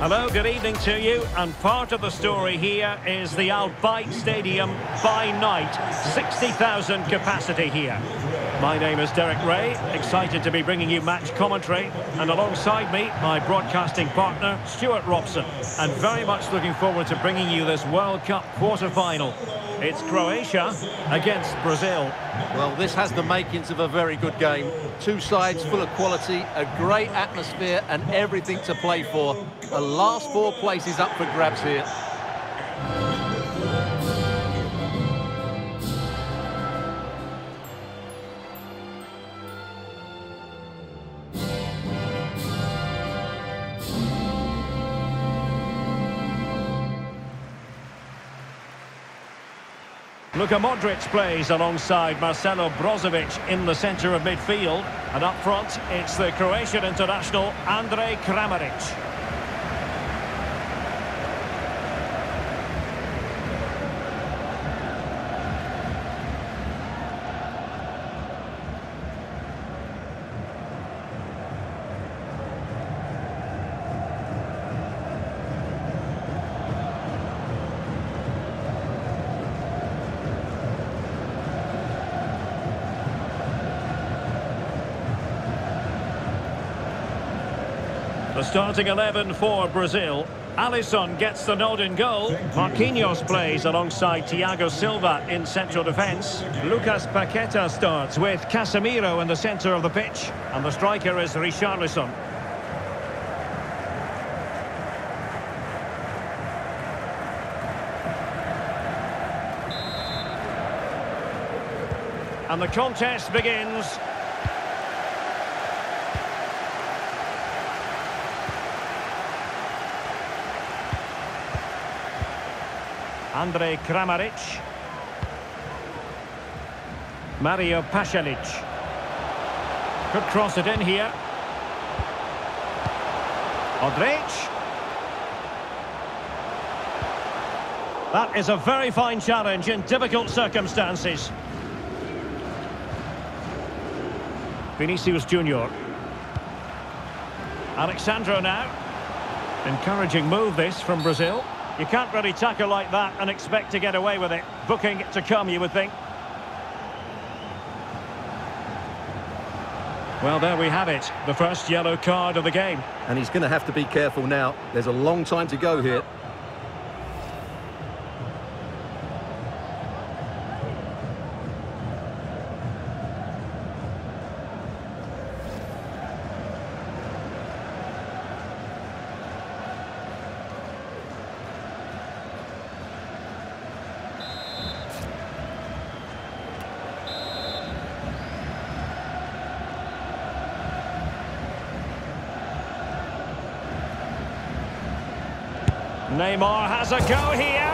Hello, good evening to you. And part of the story here is the Al Bayt Stadium by night. 60,000 capacity here. My name is Derek Rae, excited to be bringing you match commentary. And alongside me, my broadcasting partner, Stewart Robson. And very much looking forward to bringing you this World Cup quarter-final. It's Croatia against Brazil. Well, this has the makings of a very good game. Two sides full of quality, a great atmosphere and everything to play for. The last four places up for grabs here. Luka Modric plays alongside Marcelo Brozovic in the centre of midfield. And up front, it's the Croatian international Andrej Kramaric. The starting 11 for Brazil. Alisson gets the nod in goal. Marquinhos plays alongside Thiago Silva in central defence. Lucas Paqueta starts with Casemiro in the centre of the pitch. And the striker is Richarlison. And the contest begins. Andrej Kramaric. Mario Pasalic. Could cross it in here. Modric. That is a very fine challenge in difficult circumstances. Vinicius Junior. Alex Sandro now. Encouraging move this from Brazil. You can't really tackle like that and expect to get away with it. Booking to come, you would think. Well, there we have it. The first yellow card of the game. And he's going to have to be careful now. There's a long time to go here. Neymar has a go here.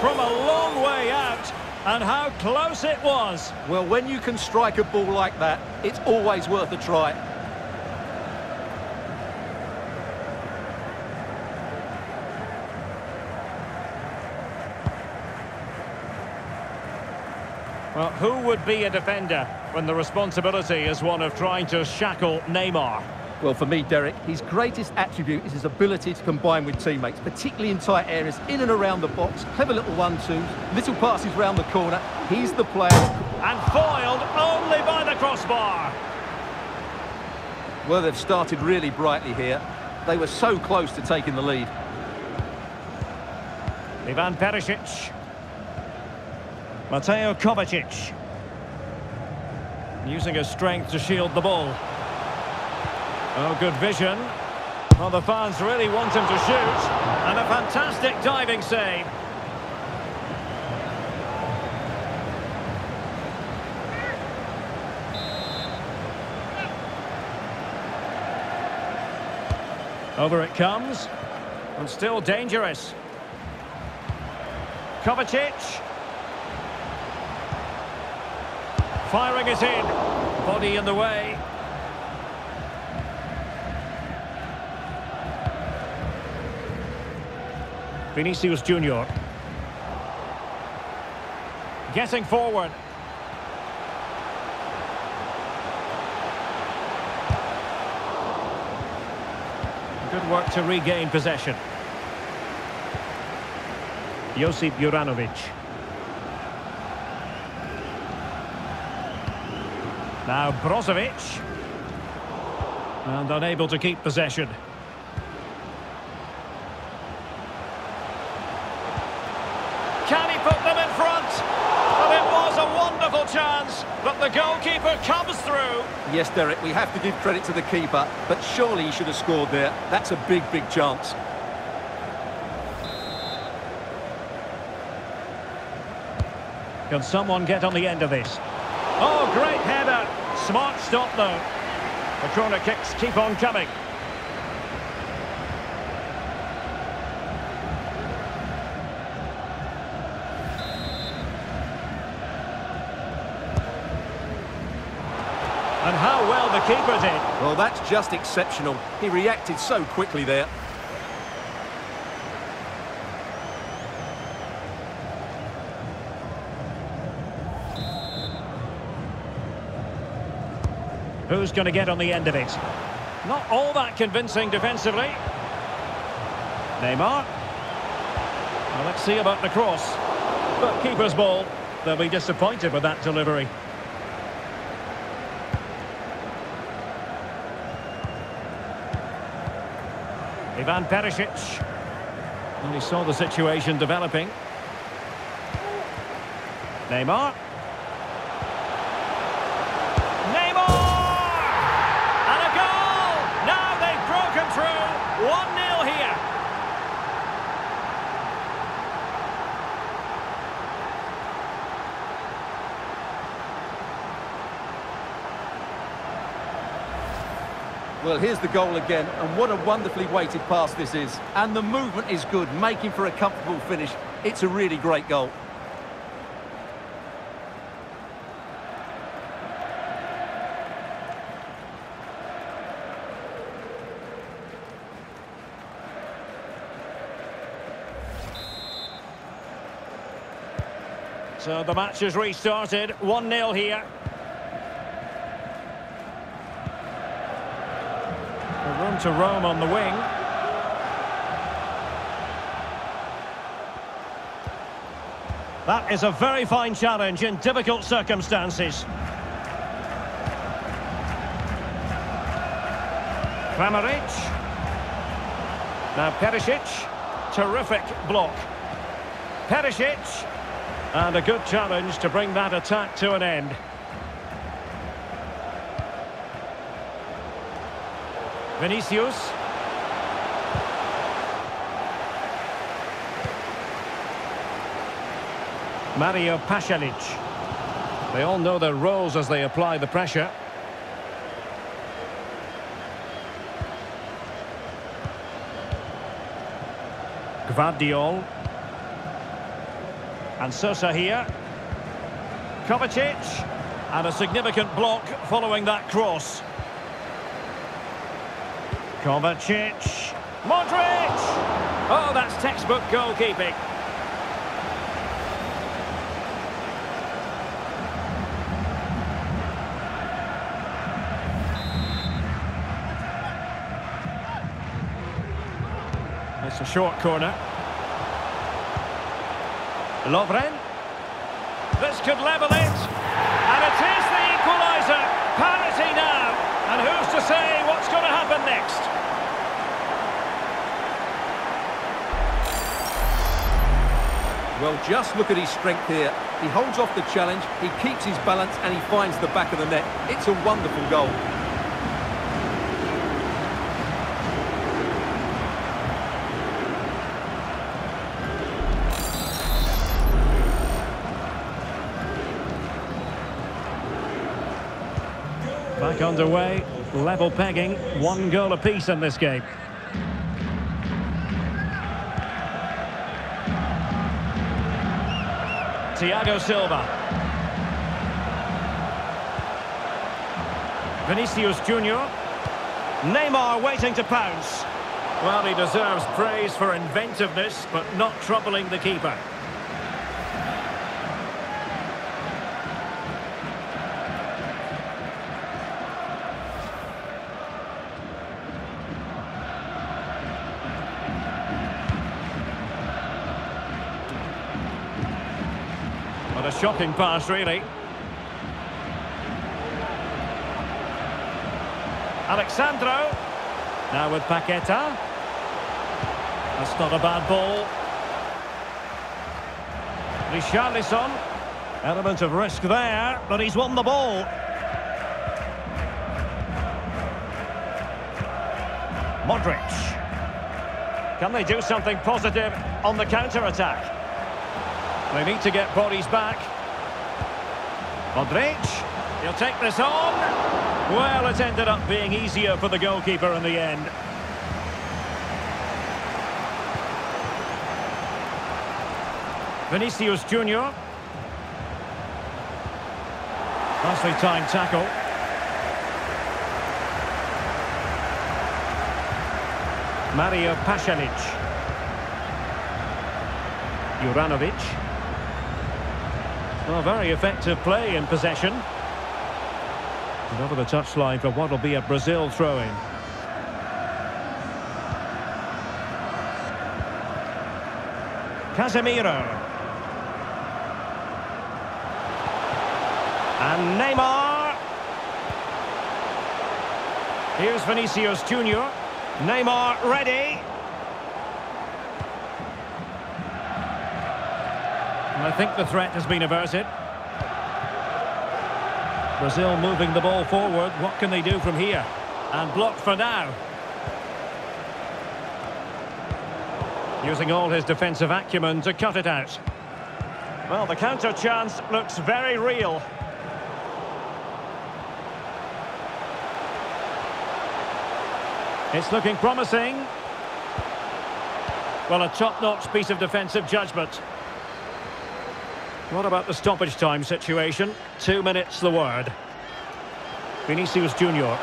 From a long way out. And how close it was. Well, when you can strike a ball like that, it's always worth a try. Well, who would be a defender when the responsibility is one of trying to shackle Neymar? Well, for me, Derek, his greatest attribute is his ability to combine with teammates, particularly in tight areas, in and around the box, clever little one-twos, little passes round the corner. He's the player. And foiled only by the crossbar. Well, they've started really brightly here. They were so close to taking the lead. Ivan Perisic. Mateo Kovacic. Using his strength to shield the ball. Oh, good vision. Well, the fans really want him to shoot. And a fantastic diving save. Over it comes. And still dangerous. Kovacic. Firing it in. Body in the way. Vinicius Junior. Getting forward. Good work to regain possession. Josip Juranovic. Now Brozovic. And unable to keep possession. Can he put them in front? Well, it was a wonderful chance, but the goalkeeper comes through. Yes, Derek, we have to give credit to the keeper, but surely he should have scored there. That's a big, big chance. Can someone get on the end of this? Oh, great header. Smart stop, though. The corner kicks keep on coming. Keeper did. Well, that's just exceptional. He reacted so quickly there. Who's going to get on the end of it? Not all that convincing defensively. Neymar. Well, let's see about the cross. But keeper's ball. They'll be disappointed with that delivery. Ivan Perisic. And he saw the situation developing. Neymar. And a goal! Now they've broken through. 1-0 here. Well, here's the goal again, and what a wonderfully weighted pass this is. And the movement is good, making for a comfortable finish. It's a really great goal. So the match has restarted. 1-0 here. To roam on the wing. That is a very fine challenge in difficult circumstances. Kramaric. Now Perisic. Terrific block. Perisic. And a good challenge to bring that attack to an end. Vinicius. Mario Pasalic. They all know their roles as they apply the pressure. Gvardiol. And Sosa here. Kovacic. And a significant block following that cross. Kovacic. Modric! Oh, that's textbook goalkeeping. It's a short corner. Lovren. This could level it. And it is the equaliser. Parity now. And who's to say what's going to happen next? Well, just look at his strength here. He holds off the challenge, he keeps his balance, and he finds the back of the net. It's a wonderful goal. Back underway, level pegging, one goal apiece in this game. Thiago Silva. Vinicius Junior. Neymar waiting to pounce. Well, he deserves praise for inventiveness, but not troubling the keeper. Shocking pass, really. Alex Sandro. Now with Paqueta. That's not a bad ball. Richarlison. Element of risk there, but he's won the ball. Modric. Can they do something positive on the counter-attack? They need to get bodies back. Modric. He'll take this on. Well, it ended up being easier for the goalkeeper in the end. Vinicius Junior. Nicely timed tackle. Mario Pasalic. Juranovic. Well, very effective play in possession. And over the touchline for what will be a Brazil throw-in. Casemiro. And Neymar. Here's Vinicius Junior. Neymar ready. I think the threat has been averted. Brazil moving the ball forward. What can they do from here? And blocked for now. Using all his defensive acumen to cut it out. Well, the counter chance looks very real. It's looking promising. Well, a top-notch piece of defensive judgment. What about the stoppage time situation? Two minutes the word. Vinicius Junior.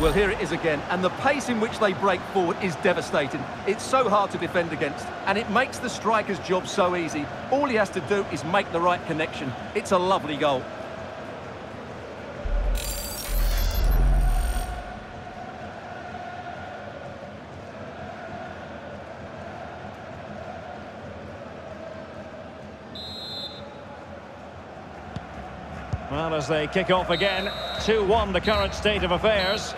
Well, here it is again, and the pace in which they break forward is devastating. It's so hard to defend against, and it makes the striker's job so easy. All he has to do is make the right connection. It's a lovely goal. Well, as they kick off again, 2-1 the current state of affairs.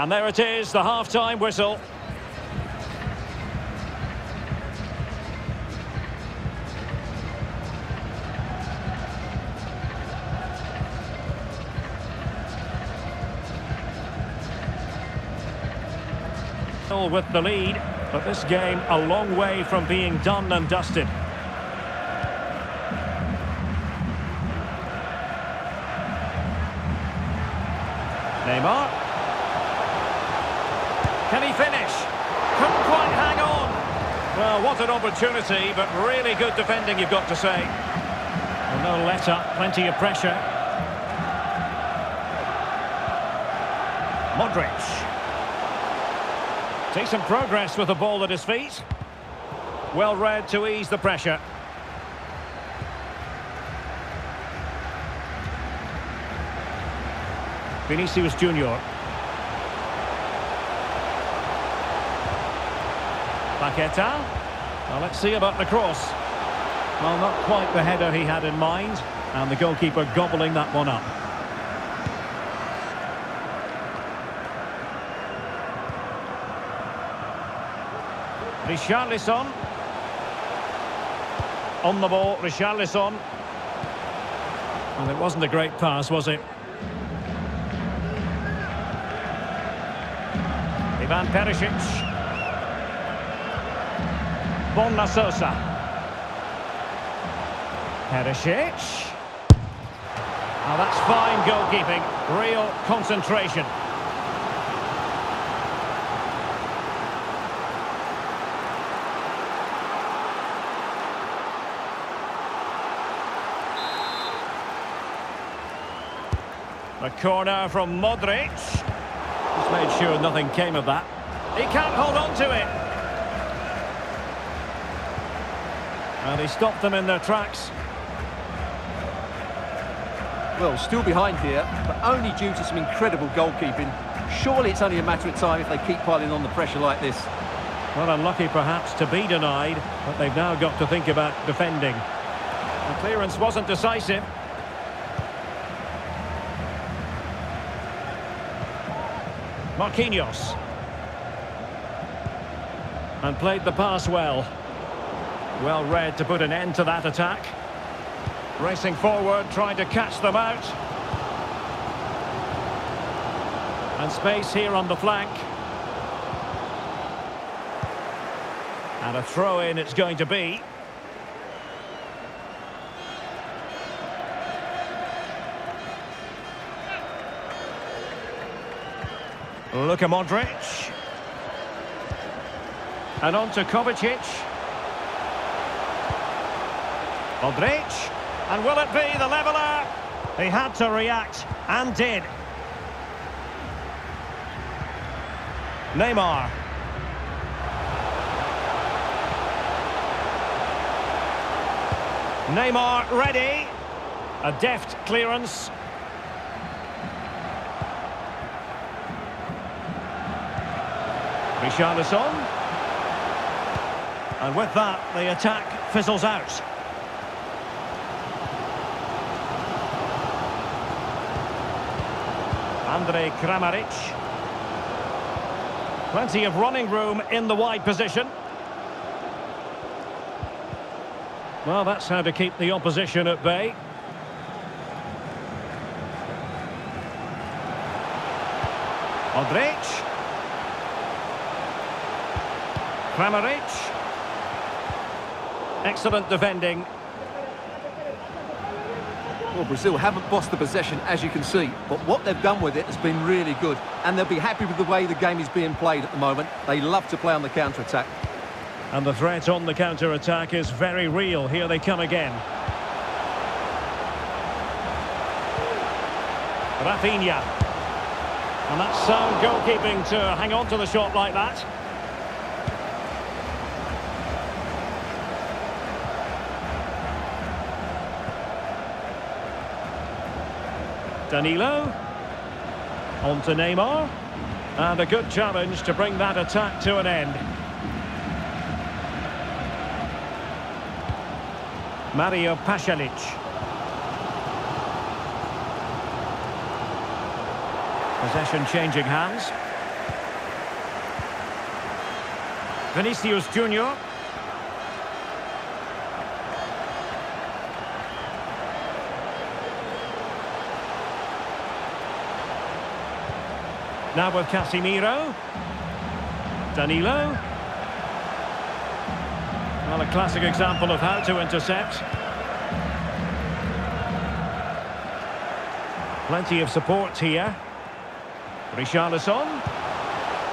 And there it is, the half-time whistle. with the lead, but this game a long way from being done and dusted. Neymar. Can he finish? Couldn't quite hang on. Well, what an opportunity, but really good defending, you've got to say. Well, no let-up, plenty of pressure. Modric. Takes some progress with the ball at his feet. Well read to ease the pressure. Vinicius Junior. Paqueta. Well, let's see about the cross. Well, not quite the header he had in mind. And the goalkeeper gobbling that one up. Richarlison. On the ball, Richarlison. And it wasn't a great pass, was it? Ivan Perisic. Borna Sosa. Perisic. Oh, that's fine goalkeeping. Real concentration. A corner from Modric. Just Made sure nothing came of that. He can't hold on to it. And he stopped them in their tracks. Well, still behind here, but only due to some incredible goalkeeping. Surely it's only a matter of time if they keep piling on the pressure like this. Well, unlucky perhaps to be denied, but they've now got to think about defending. The clearance wasn't decisive. Marquinhos. And played the pass well. Well read to put an end to that attack. Racing forward, trying to catch them out. And space here on the flank. And a throw-in it's going to be. Luka Modric. And on to Kovacic. Modric. And will it be the leveller? He had to react, and did. Neymar. Neymar ready. A deft clearance. Richarlison. And with that, the attack fizzles out. Andrej Kramaric. Plenty of running room in the wide position. Well, that's how to keep the opposition at bay. Modric. Kramaric. Excellent defending. Brazil haven't bossed the possession, as you can see, but what they've done with it has been really good, and they'll be happy with the way the game is being played at the moment. They love to play on the counter-attack. And the threat on the counter-attack is very real. Here they come again. Rafinha. And that's sound goalkeeping to hang on to the shot like that. Danilo. On to Neymar. And a good challenge to bring that attack to an end. Mario Pasalic. Possession changing hands. Vinicius Junior. Now with Casemiro. Danilo. Well, a classic example of how to intercept. Plenty of support here. Richarlison.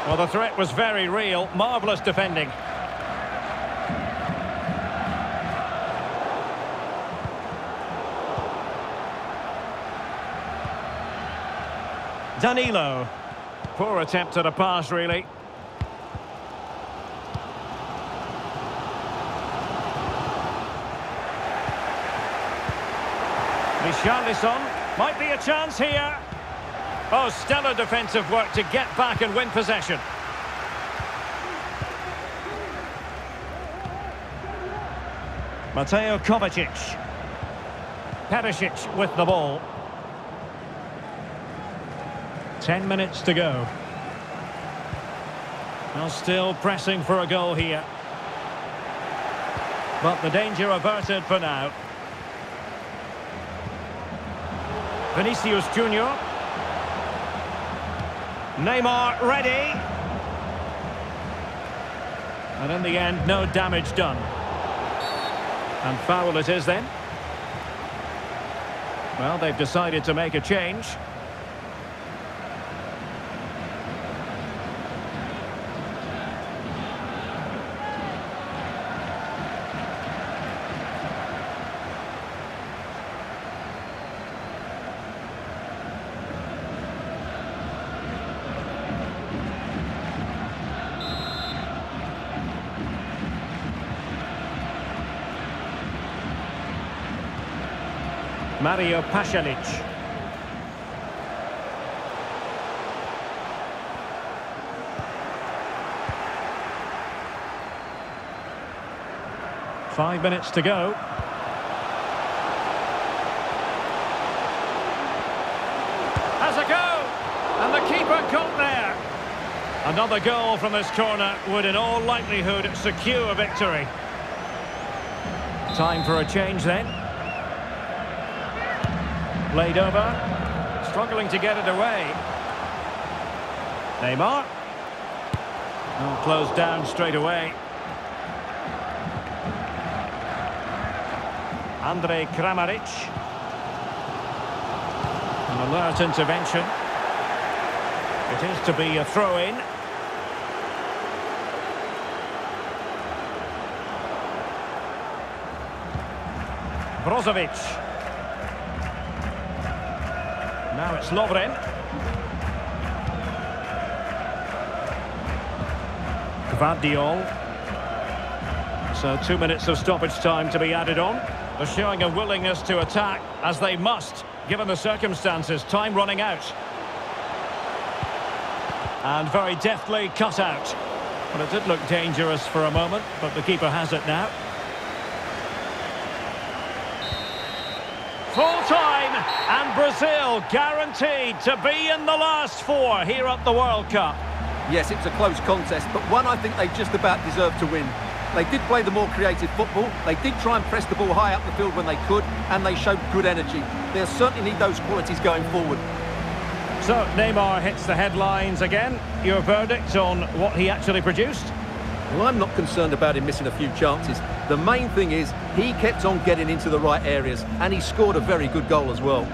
Well, the threat was very real. Marvellous defending. Danilo. Poor attempt at a pass, really. Richarlison. Might be a chance here. Oh, stellar defensive work to get back and win possession. Mateo Kovacic. Perisic with the ball. Ten minutes to go. Well, still pressing for a goal here. But the danger averted for now. Vinicius Junior. Neymar ready. And in the end, no damage done. And foul it is then. Well, they've decided to make a change. Pasalic. Five minutes to go. Has a go! And the keeper caught there. Another goal from this corner would in all likelihood secure victory. Time for a change then. Played over. Struggling to get it away. Neymar. Oh, closed down straight away. Andrej Kramaric. An alert intervention. It is to be a throw-in. Brozovic. Now it's Lovren. Gvardiol. So two minutes of stoppage time to be added on. They're showing a willingness to attack, as they must, given the circumstances. Time running out. And very deftly cut out. Well, it did look dangerous for a moment, but the keeper has it now. Full time, and Brazil guaranteed to be in the last four here at the World Cup. Yes, it's a close contest, but one I think they just about deserve to win. They did play the more creative football, they did try and press the ball high up the field when they could, and they showed good energy. They'll certainly need those qualities going forward. So, Neymar hits the headlines again. Your verdict on what he actually produced? Well, I'm not concerned about him missing a few chances. The main thing is he kept on getting into the right areas, and he scored a very good goal as well.